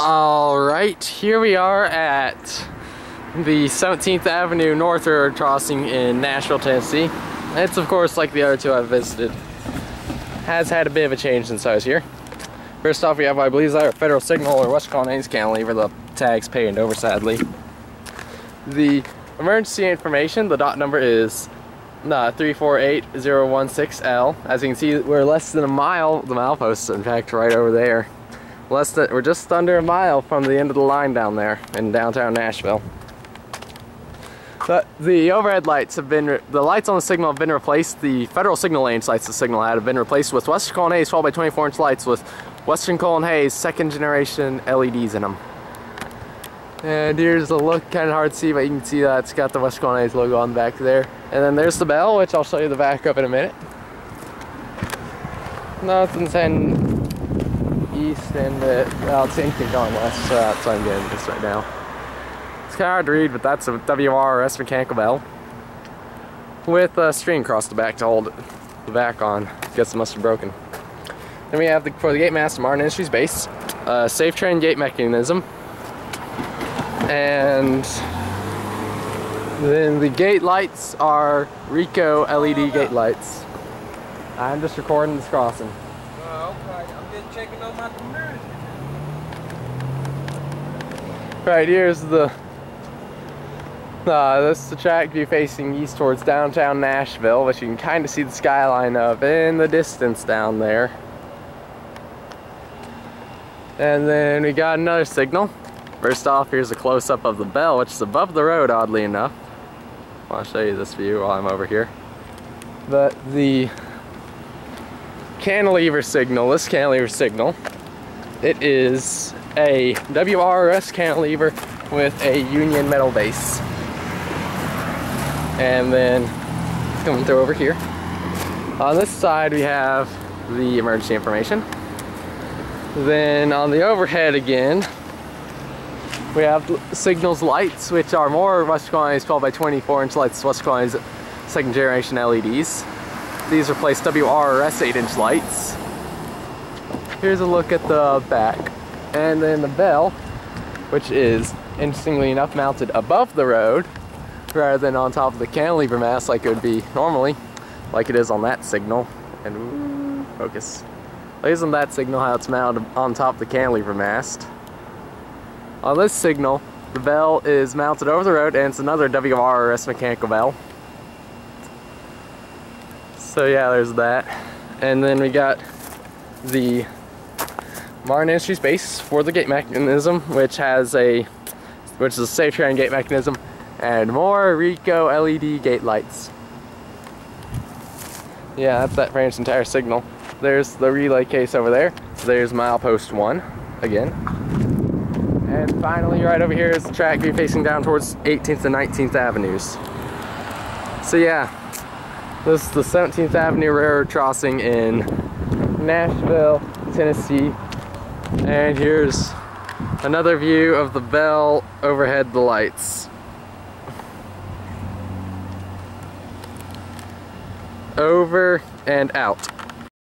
All right, here we are at the 17th Avenue North Road crossing in Nashville, Tennessee. It's of course like the other two I've visited. Has had a bit of a change since I was here. First off, we have, I believe, our Federal Signal or Western Cullen Hayes cantilever. The tag's painted over, sadly. The emergency information, the dot number is uh, 348016L. As you can see, we're less than a mile, the milepost, in fact, right over there. Less than, we're just under a mile from the end of the line down there in downtown Nashville. But the overhead lights have been, the lights on the signal have been replaced. The federal signal lane lights the signal had have been replaced with Western Cullen Hayes 12 by 24 inch lights with Western Cullen Hayes second generation LEDs in them. And here's the look, kind of hard to see, but you can see that it's got the Western Cullen Hayes logo on the back there. And then there's the bell, which I'll show you the back of in a minute. Nothing's east and uh, well, it's anything going west, so that's why I'm getting this right now. It's kind of hard to read, but that's a WRS mechanical bell with a string across the back to hold the back on. Guess it must have broken. Then we have the, for the gate master Martin Industries base, uh, Safetran gate mechanism, and then the gate lights are RECO LED gate lights. I'm just recording this crossing. Oh, okay. I'm just checking on my. Right here's the uh, this is the track view facing east towards downtown Nashville, which you can kind of see the skyline of in the distance down there. And then we got another signal. First off, here's a close-up of the bell, which is above the road, oddly enough. I'll show you this view while I'm over here. But the cantilever signal, this cantilever signal, it is a WRS cantilever with a union metal base. And then coming through over here. On this side we have the emergency information. Then on the overhead again, we have signals lights, which are more Western Cullen Hayes 12 by 24 inch lights, Western Cullen Hayes second generation LEDs. These replace WRS 8 inch lights. Here's a look at the back. And then the bell, which is interestingly enough mounted above the road rather than on top of the cantilever mast like it would be normally, like it is on that signal. And ooh, focus. Like isn't that signal how it's mounted on top of the cantilever mast? On this signal, the bell is mounted over the road and it's another WRS mechanical bell. So yeah, there's that. And then we got the Martin Industries base for the gate mechanism, which has a, which is a Safetran gate mechanism, and more RECO LED gate lights. Yeah, that's that for entire signal. There's the relay case over there. There's milepost one, again. And finally, right over here is the track view facing down towards 18th and 19th Avenues. So yeah, this is the 17th Avenue Railroad crossing in Nashville, Tennessee. And here's another view of the bell overhead the lights. Over and out.